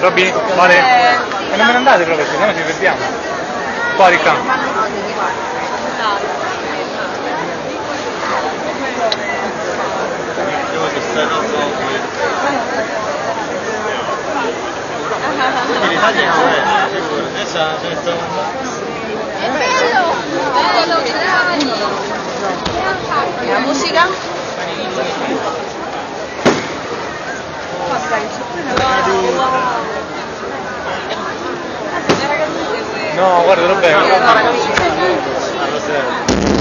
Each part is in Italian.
Robby, vale. E eh, non me ne andate proprio se no ci perdiamo. Fuori qua. Quindi l'Italia com'è? Adesso c'è il È bello! Bello, bravi! La musica? No, guarda, non bene.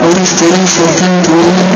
Holy Spirit, Sultan, Guru,